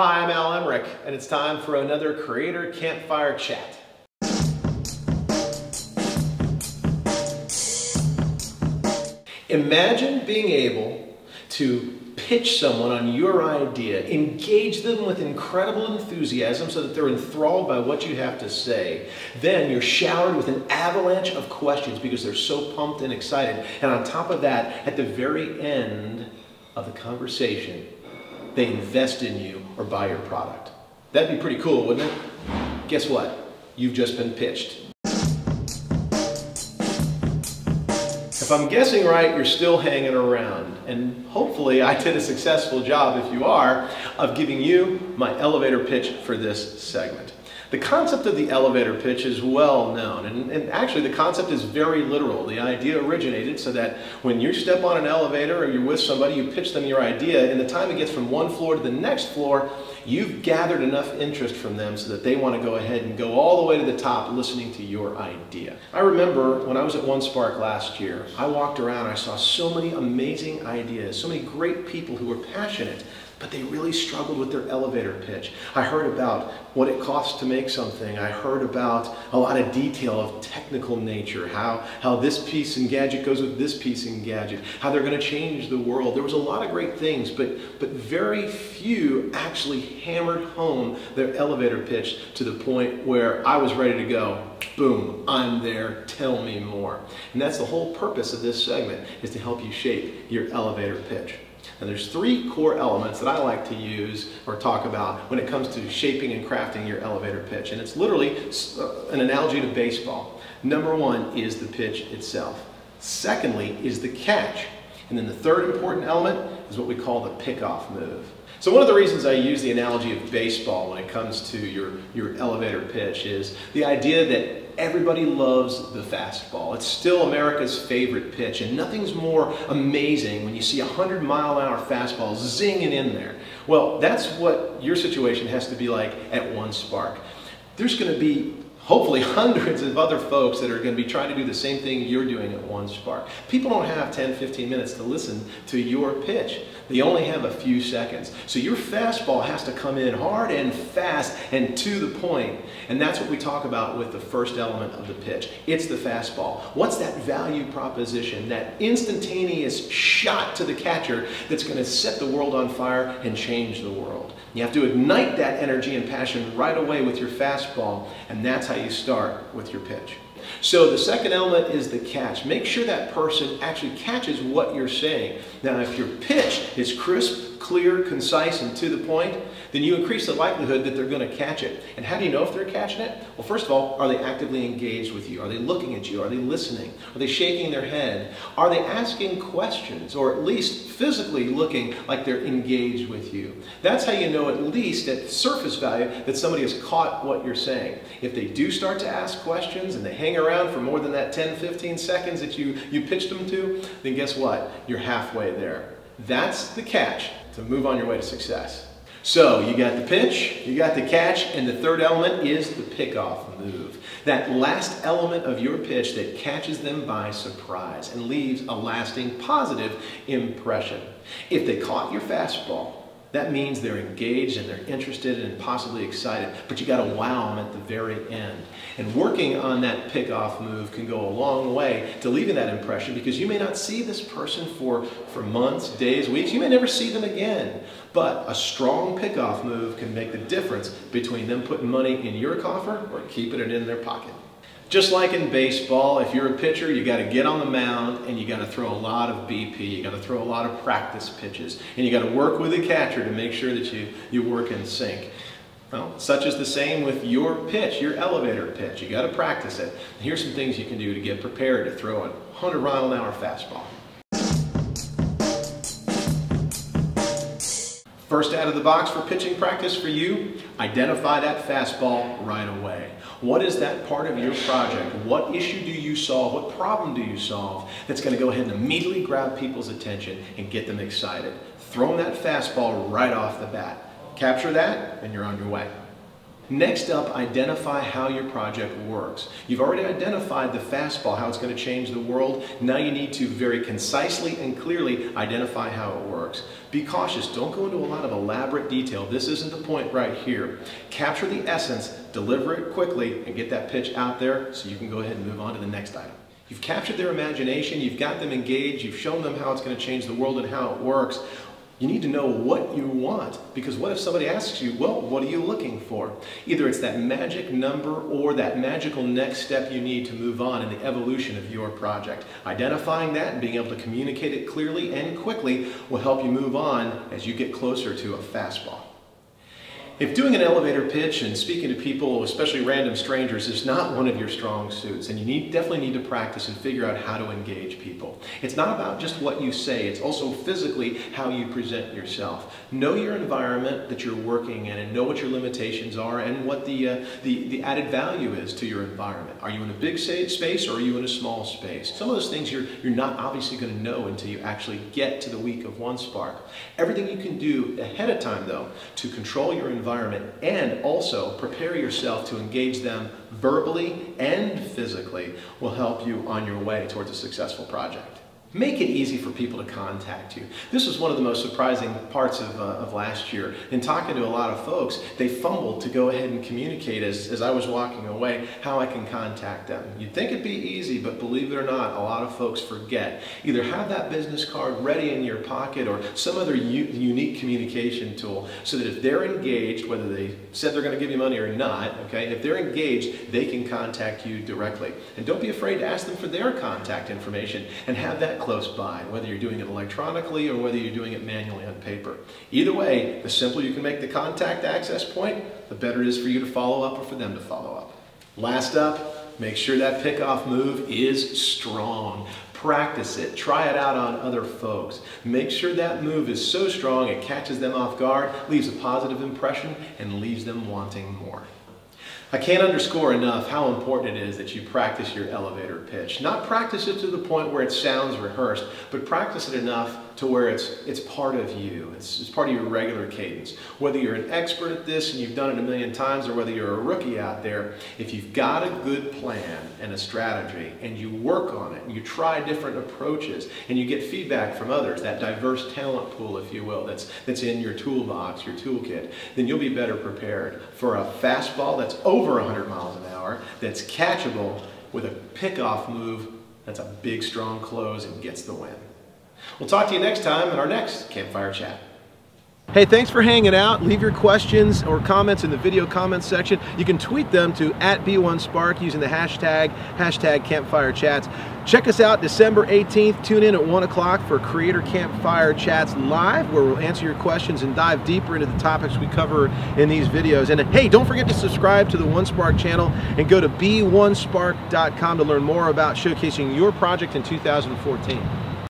Hi, I'm Al Emerick, and it's time for another Creator Campfire Chat. Imagine being able to pitch someone on your idea, engage them with incredible enthusiasm so that they're enthralled by what you have to say. Then you're showered with an avalanche of questions because they're so pumped and excited. And on top of that, at the very end of the conversation, they invest in you or buy your product. That'd be pretty cool, wouldn't it? Guess what? You've just been pitched. If I'm guessing right, you're still hanging around. And hopefully I did a successful job, if you are, of giving you my elevator pitch for this segment. The concept of the elevator pitch is well known, and, and, actually the concept is very literal. The idea originated so that when you step on an elevator or you're with somebody, you pitch them your idea, and the time it gets from one floor to the next floor, you've gathered enough interest from them so that they want to go ahead and go all the way to the top listening to your idea. I remember when I was at One Spark last year, I walked around, I saw so many amazing ideas, so many great people who were passionate but they really struggled with their elevator pitch. I heard about what it costs to make something. I heard about a lot of detail of technical nature, how, how this piece and gadget goes with this piece and gadget, how they're going to change the world. There was a lot of great things, but, but very few actually hammered home their elevator pitch to the point where I was ready to go. Boom, I'm there, tell me more. And that's the whole purpose of this segment, is to help you shape your elevator pitch. And there's three core elements that I like to use or talk about when it comes to shaping and crafting your elevator pitch. And it's literally uh, an analogy to baseball. Number one is the pitch itself. Secondly is the catch. And then the third important element is what we call the pickoff move. So one of the reasons I use the analogy of baseball when it comes to your, your elevator pitch is the idea that everybody loves the fastball. It's still America's favorite pitch, and nothing's more amazing when you see a 100 mile an hour fastball zinging in there. Well, that's what your situation has to be like at One Spark. There's going to be hopefully hundreds of other folks that are going to be trying to do the same thing you're doing at One Spark. People don't have 10, 15 minutes to listen to your pitch. They only have a few seconds. So your fastball has to come in hard and fast and to the point. And that's what we talk about with the first element of the pitch. It's the fastball. What's that value proposition, that instantaneous shot to the catcher that's going to set the world on fire and change the world? You have to ignite that energy and passion right away with your fastball, and that's how you start with your pitch. So the second element is the catch. Make sure that person actually catches what you're saying. Now, if your pitch is crisp, clear, concise, and to the point, then you increase the likelihood that they're going to catch it. And how do you know if they're catching it? Well, first of all, are they actively engaged with you? Are they looking at you? Are they listening? Are they shaking their head? Are they asking questions or at least physically looking like they're engaged with you? That's how you know at least at surface value that somebody has caught what you're saying. If they do start to ask questions and they hang around for more than that 10, 15 seconds that you, you pitched them to, then guess what? You're halfway there. That's the catch to move on your way to success. So you got the pitch, you got the catch, and the third element is the pickoff move. That last element of your pitch that catches them by surprise and leaves a lasting positive impression. If they caught your fastball, that means they're engaged and they're interested and possibly excited, but you got to wow them at the very end. And working on that pickoff move can go a long way to leaving that impression because you may not see this person for, for months, days, weeks. You may never see them again. But a strong pickoff move can make the difference between them putting money in your coffer or keeping it in their pocket. Just like in baseball, if you're a pitcher, you got to get on the mound and you got to throw a lot of BP. You got to throw a lot of practice pitches. And you got to work with the catcher to make sure that you, you work in sync. Well, such is the same with your pitch, your elevator pitch. You got to practice it. And here's some things you can do to get prepared to throw a 100 mile an hour fastball. First out of the box for pitching practice for you, identify that fastball right away. What is that part of your project? What issue do you solve? What problem do you solve that's going to go ahead and immediately grab people's attention and get them excited? Throw that fastball right off the bat. Capture that and you're on your way. Next up, identify how your project works. You've already identified the fastball, how it's going to change the world. Now you need to very concisely and clearly identify how it works. Be cautious. Don't go into a lot of elaborate detail. This isn't the point right here. Capture the essence, deliver it quickly, and get that pitch out there so you can go ahead and move on to the next item. You've captured their imagination, you've got them engaged, you've shown them how it's going to change the world and how it works. You need to know what you want because what if somebody asks you, well, what are you looking for? Either it's that magic number or that magical next step you need to move on in the evolution of your project. Identifying that and being able to communicate it clearly and quickly will help you move on as you get closer to a fastball. If doing an elevator pitch and speaking to people, especially random strangers, is not one of your strong suits, and you need, definitely need to practice and figure out how to engage people. It's not about just what you say, it's also physically how you present yourself. Know your environment that you're working in and know what your limitations are and what the, uh, the, the added value is to your environment. Are you in a big space or are you in a small space? Some of those things you're, you're not obviously going to know until you actually get to the week of one spark. Everything you can do ahead of time, though, to control your environment environment and also prepare yourself to engage them verbally and physically will help you on your way towards a successful project. Make it easy for people to contact you. This was one of the most surprising parts of, uh, of last year. In talking to a lot of folks, they fumbled to go ahead and communicate as, as I was walking away how I can contact them. You'd think it'd be easy, but believe it or not, a lot of folks forget. Either have that business card ready in your pocket or some other unique communication tool so that if they're engaged, whether they said they're going to give you money or not, okay, if they're engaged, they can contact you directly. And don't be afraid to ask them for their contact information and have that close by, whether you're doing it electronically or whether you're doing it manually on paper. Either way, the simpler you can make the contact access point, the better it is for you to follow up or for them to follow up. Last up, make sure that pickoff move is strong. Practice it. Try it out on other folks. Make sure that move is so strong it catches them off guard, leaves a positive impression, and leaves them wanting more. I can't underscore enough how important it is that you practice your elevator pitch. Not practice it to the point where it sounds rehearsed, but practice it enough to where it's, it's part of you. It's, it's part of your regular cadence. Whether you're an expert at this and you've done it a million times or whether you're a rookie out there, if you've got a good plan and a strategy and you work on it and you try different approaches and you get feedback from others, that diverse talent pool, if you will, that's, that's in your toolbox, your toolkit, then you'll be better prepared for a fastball that's over 100 miles an hour, that's catchable with a pickoff move that's a big, strong close and gets the win. We'll talk to you next time in our next Campfire Chat. Hey, thanks for hanging out. Leave your questions or comments in the video comments section. You can tweet them to at BeOneSpark using the hashtag, hashtag Campfire Chats. Check us out December 18th. Tune in at 1 o'clock for Creator Campfire Chats Live, where we'll answer your questions and dive deeper into the topics we cover in these videos. And hey, don't forget to subscribe to the One Spark channel and go to beonespark.com to learn more about showcasing your project in 2014.